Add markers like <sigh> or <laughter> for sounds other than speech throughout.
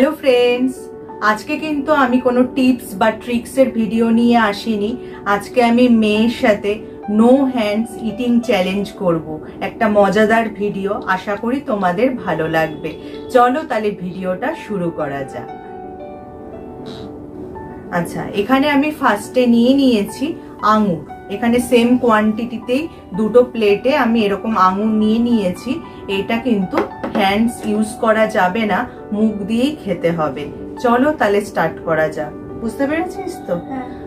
Hello friends আজকে কিন্তু আমি কোনো টিপস বা ট্রিক্সের ভিডিও নিয়ে আসিনি। আজকে আমি মেয়ের সাথে নো হ্যান্ডস ইটিং চ্যালেঞ্জ করব। একটা মজাদার ভিডিও আশা করি তোমাদের ভালো লাগবে। চলো তাহলে ভিডিওটা শুরু করা যাক। আচ্ছা এখানে আমি ফার্স্টে নিয়ে নিয়েছি আঙুর। এখানে সেম কোয়ান্টিটিতেই দুটো প্লেটে আমি এরকম আঙুর নিয়ে নিয়েছি। এটা কিন্তু হ্যান্ডস ইউজ করা যাবে না মুখ দিয়েই খেতে হবে। চলো তাহলে স্টার্ট করা যাক। বুঝতে পেরেছিস তো?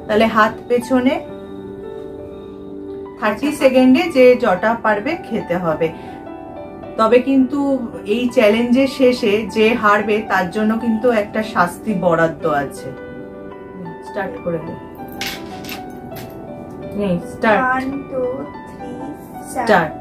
তাহলে হাত পেছনে থার্টি সেকেন্ডে যে জটা পারবে খেতে হবে। তবে কিন্তু এই চ্যালেঞ্জের শেষে যে হারবে তার জন্য কিন্তু একটা শাস্তি বরাদ্দ আছে। স্টার্ট করে দে। স্টার্ট. স্টার্ট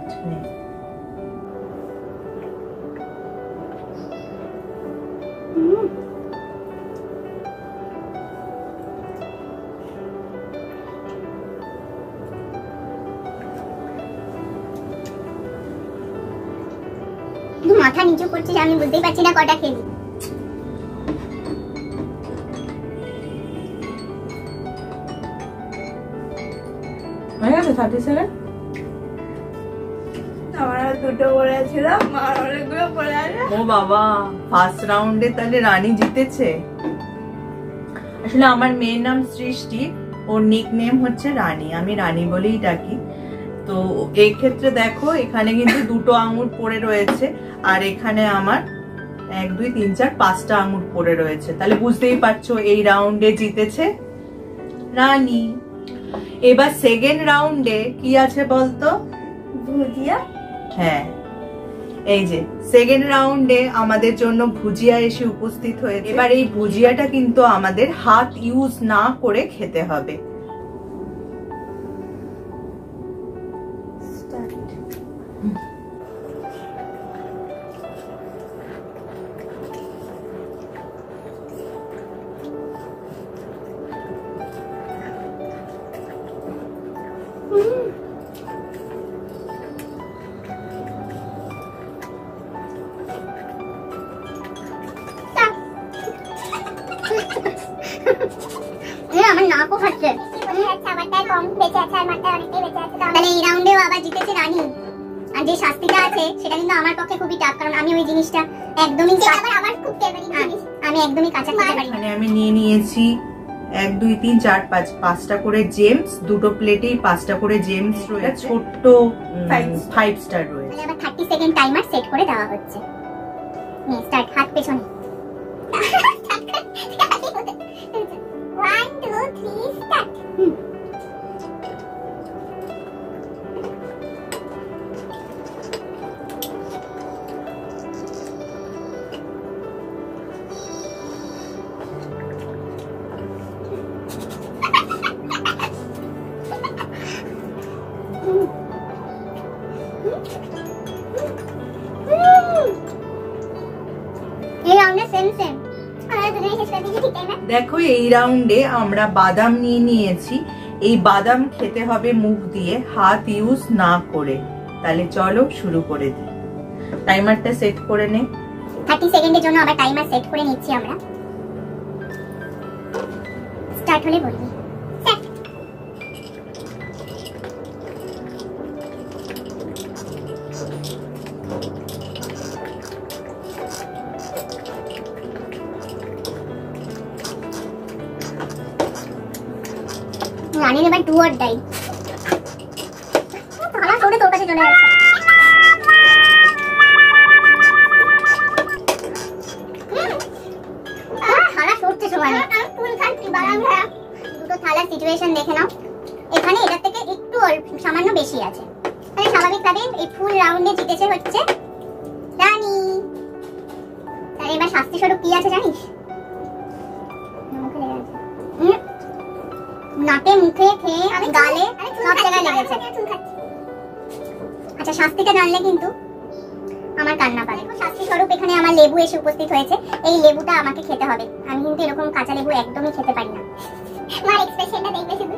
শুধু মাথা নিচু করছিস আমি বুঝতেই পারছি না কটা খেলি। হয়ে গেছে থার্টি সেকেন্ড আমার দুটো পড়ে ছিল মার অনেকগুলো পড়ে আছে। ও বাবা ফার্স্ট রাউন্ডে তাহলে রানী জিতেছে। আসলে আমার মেয়ের নাম সৃষ্টি ওর নিক নেম হচ্ছে রানী আমি রানী বলেই ডাকি। তো এই ক্ষেত্রে দেখো এখানে কিন্তু দুটো আঙুর পড়ে রয়েছে আর এখানে আমার এক দুই তিন চার পাঁচটা আঙুর পড়ে রয়েছে। তাহলে বুঝতেই পারছ এই রাউন্ডে জিতেছে রানী। এবার সেকেন্ড রাউন্ডে কি আছে বলতো? ভুজিয়া। হ্যাঁ এই যে সেকেন্ড রাউন্ডে আমাদের জন্য ভুজিয়া এসে উপস্থিত হয়েছে। এবার এই ভুজিয়াটা কিন্তু আমাদের হাত ইউজ না করে খেতে হবে। আমার নাকও ফাটছে কম বেঁচে আছে আর মাঠটা অনেকটাই বেঁচে আছে তাহলে এই রাউন্ডেও আবার জিতেছে রানী। আর যে শাস্তিটা আছে সেটা কিন্তু আমার পক্ষে খুবই টাফ কারণ আমি ওই জিনিসটা একদমই আমার খুব ফেভারিট জিনিস। আমি একদমই কাঁচা খেতে পারি না। আমি নিয়ে নিয়েছি এক দুই তিন চার পাঁচ পাঁচটা করে জেমস দুটো প্লেটেই পাঁচটা করে জেমস রয়েছে। ছোট্ট ফাইভ স্টার রয়েছে। আবার থার্টি সেকেন্ড টাইমার সেট করে দেওয়া হচ্ছে। স্টার্ট হাত পেছনে। এই রাউন্ডে সেম সেম দেখো এই রাউন্ডে আমরা বাদাম নিয়ে নিয়েছি। এই বাদাম খেতে হবে মুখ দিয়ে হাত ইউজ না করে। তাহলে চলো শুরু করে দিই। টাইমারটা সেট করে নে। থার্টি সেকেন্ডের জন্য আবার টাইমার সেট করে নিচ্ছি আমরা। স্টার্ট হলে বলবি। রানীর এবার ডু অর ডাই সিচুয়েশন দেখে নাও। এখানে এটার থেকে একটু সামান্য বেশি আছে। ফুল রাউন্ডে হচ্ছে এবার শাস্তি স্বরূপ কি আছে জানিস? নাকে মুখে খেয়ে গালে সব জায়গায় লেগেছে। আচ্ছা শাস্তিটা জানলে কিন্তু আমার কান্না পাবে। শাস্তি স্বরূপ এখানে আমার লেবু এসে উপস্থিত হয়েছে। এই লেবুটা আমাকে খেতে হবে। আমি কিন্তু এরকম কাঁচা লেবু একদমই খেতে পারি না। আমার এক্সপ্রেশনটা দেখবে শুধু।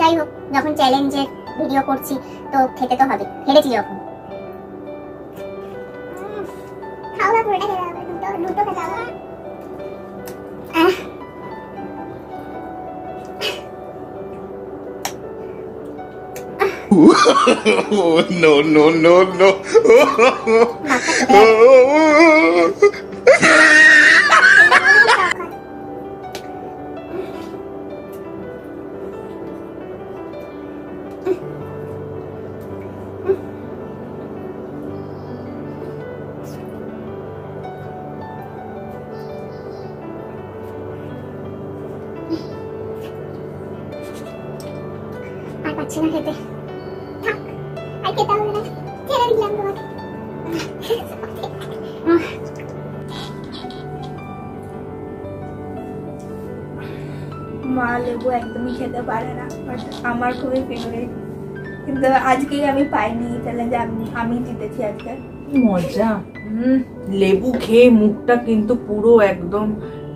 যাই হোক যখন চ্যালেঞ্জের ভিডিও করছি তো খেতে তো হবে। হেরেছি যখন। খাওয়া পুরোটা খেতে হবে দুটো দুটো খেতে হবে oh, <laughs> no, no, no, no. আর পাচ্ছি না খেতে থাক আর খেতে হবে না ছেড়ে দিলাম তোমাকে। মা লেবু একদমই খেতে পারে না but আমার খুবই ফেভারিট কিন্তু আজকেই আমি পাইনি চ্যালেঞ্জে আমি আমি জিতেছি আজকে। মজা। হুম লেবু খেয়ে মুখটা কিন্তু পুরো একদম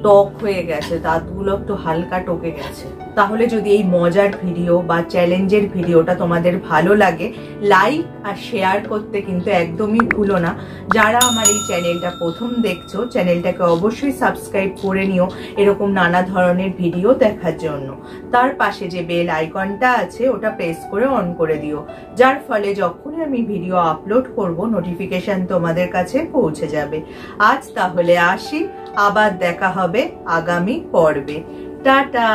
টক হয়ে গেছে দাঁতগুলো একটু হালকা টকে গেছে। তাহলে যদি এই মজার ভিডিও বা চ্যালেঞ্জের ভিডিওটা তোমাদের ভালো লাগে লাইক আর শেয়ার করতে কিন্তু একদমই ভুলো না। যারা আমার এই চ্যানেলটা প্রথম দেখছ চ্যানেলটাকে অবশ্যই সাবস্ক্রাইব করে নিও এরকম নানা ধরনের ভিডিও দেখার জন্য। তার পাশে যে বেল আইকনটা আছে, ওটা প্রেস করে অন করে দিও। যার ফলে যখনই আমি ভিডিও আপলোড করব নোটিফিকেশান তোমাদের কাছে পৌঁছে যাবে। আজ তাহলে আসি, আবার দেখা হবে আগামী পর্বে। টাটা!